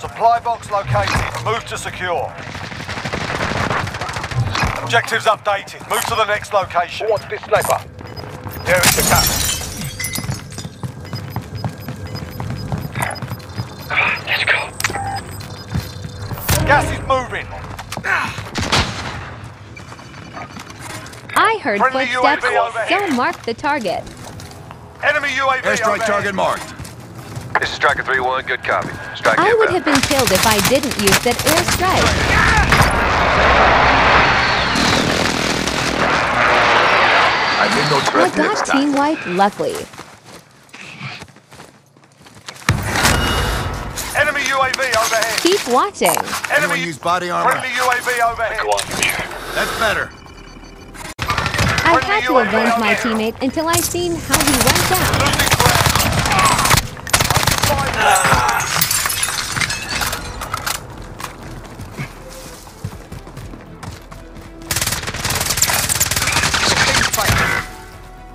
Supply box located. Move to secure. Objectives updated. Move to the next location. Who wants this sniper? There is the cap. Let's go. Gas is moving. I heard Friendly footsteps, UAV overhead. so mark the target. Enemy UAV Airstrike overhead. target marked. This is Striker 3-1. Good copy. Strike I would have been killed if I didn't use that airstrike. I did no I threat got this team time. wipe luckily. Enemy UAV overhead. Keep watching. Anyone Enemy use body armor? Friendly UAV overhead. Go on here. That's better. I had to avenge my teammate until I seen how he went down.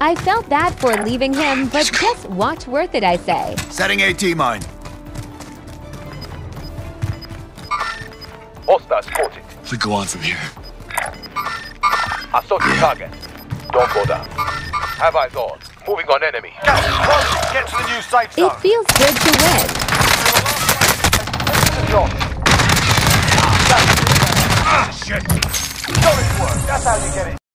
I felt bad for leaving him, but just watch worth it, I say. Setting AT mine. Hostile spotted. We go on from here. I saw your target. Don't go down. Have eyes on. Moving on enemy. Gas is closing. Get to the new safe zone. It feels good to win. Ah, shit. Solid work. That's how you get it.